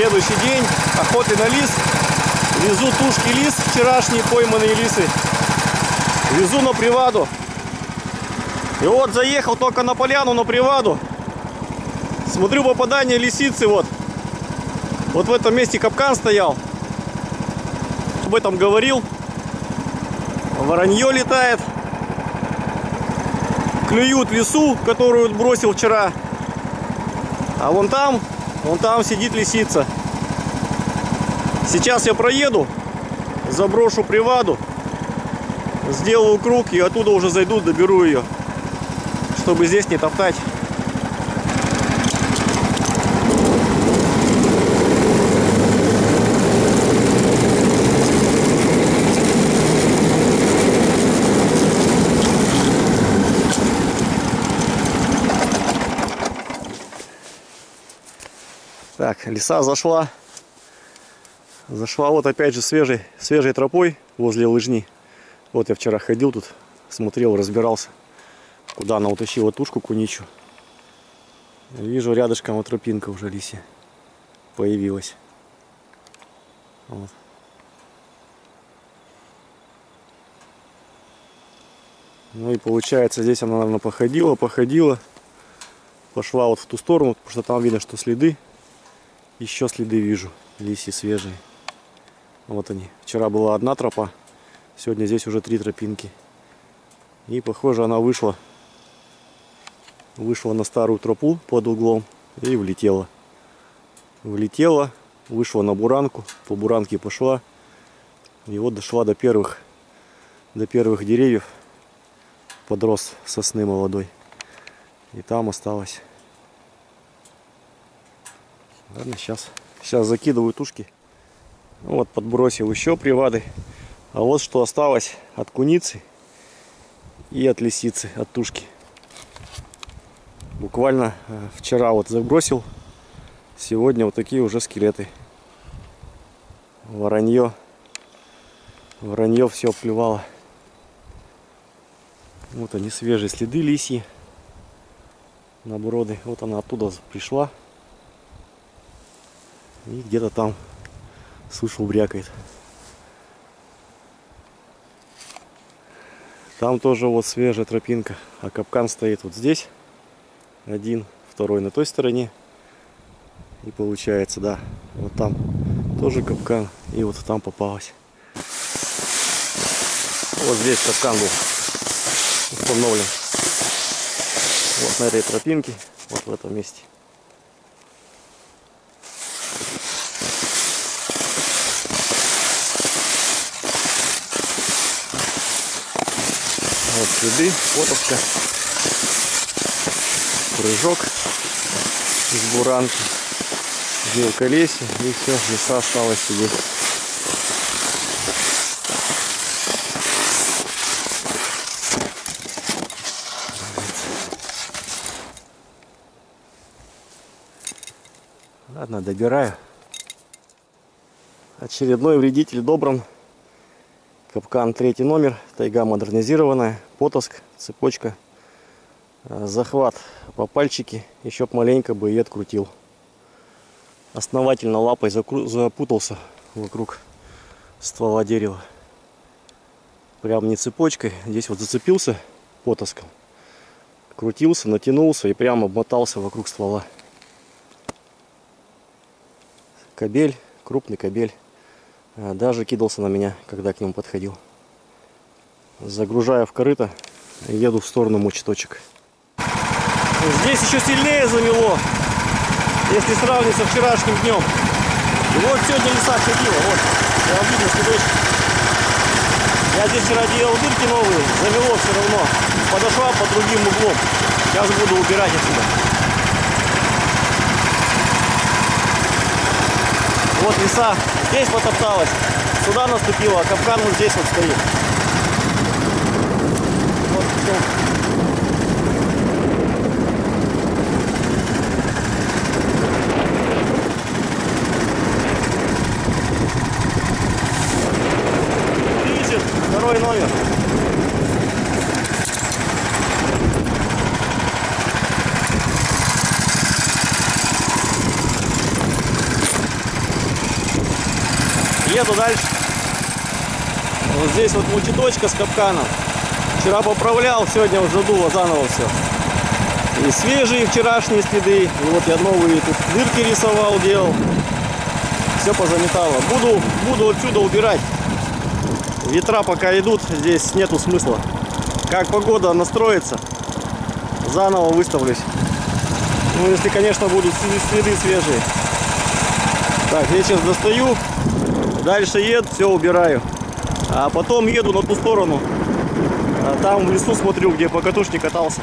Следующий день охоты на лис. Везу тушки лис, вчерашние пойманные лисы. Везу на приваду. И вот заехал только на поляну, на приваду. Смотрю попадание лисицы вот. Вот в этом месте капкан стоял. Об этом говорил. Воронье летает. Клюют лису, которую бросил вчера. А вон там, вон там сидит лисица. Сейчас я проеду, заброшу приваду, сделаю круг и оттуда уже зайду, доберу ее, чтобы здесь не топтать. Так, лиса зашла. Зашла вот опять же свежей, свежей тропой возле лыжни. Вот я вчера ходил тут, смотрел, разбирался, куда она утащила тушку куничу. Вижу рядышком вот тропинка уже лисья появилась. Вот. Ну и получается здесь она, наверное, походила, походила. Пошла вот в ту сторону, потому что там видно, что следы. Еще следы вижу, лисьи свежие. Вот они. Вчера была одна тропа, сегодня здесь уже три тропинки. И похоже она вышла, вышла на старую тропу под углом и влетела. Влетела, вышла на буранку, по буранке пошла. И вот дошла до первых, до первых деревьев. Подрос сосны молодой. И там осталось. Ладно, сейчас, сейчас закидываю тушки. Вот подбросил еще привады. А вот что осталось от куницы и от лисицы, от тушки. Буквально э, вчера вот забросил. Сегодня вот такие уже скелеты. Воронье. Воронье все плевало. Вот они свежие следы лисьи. Наброды. Вот она оттуда пришла. И где-то там слышал брякает. Там тоже вот свежая тропинка, а капкан стоит вот здесь. Один, второй на той стороне. И получается, да, вот там тоже капкан. И вот там попалась. Вот здесь капкан был установлен. Вот на этой тропинке, вот в этом месте. Вот следы, фотовка, прыжок из буранки, сбил колесе и все, леса осталось сидеть. Ладно, добираю. Очередной вредитель добран. Капкан третий номер, тайга модернизированная, потаск, цепочка, э, захват по пальчике, еще б маленько бы и открутил. Основательно лапой запутался вокруг ствола дерева. Прям не цепочкой, здесь вот зацепился потаском, крутился, натянулся и прямо обмотался вокруг ствола. Кабель, крупный кабель. А, даже кидался на меня, когда к нему подходил. Загружая в корыто, еду в сторону мучточек. Здесь еще сильнее замело, если сравнить со вчерашним днем. И вот сегодня леса ходила, вот, я видно следочки. Я здесь вчера делал дырки новые, замело все равно. Подошла по другим углом. Сейчас буду убирать отсюда. Вот леса здесь потопталась, сюда наступила, а капкан вот здесь вот стоит. Вот все. Видите, второй номер. Еду дальше. Вот здесь вот мультиточка с капканом. Вчера поправлял, сегодня вот задуло заново все. И свежие вчерашние следы. И вот я новые тут дырки рисовал, делал. Все позаметало. Буду, буду отсюда убирать. Ветра пока идут, здесь нету смысла. Как погода настроится, заново выставлюсь. Ну, если, конечно, будут следы свежие. Так, я сейчас достаю, дальше еду, все убираю. А потом еду на ту сторону. А там в лесу смотрю, где покатушник катался.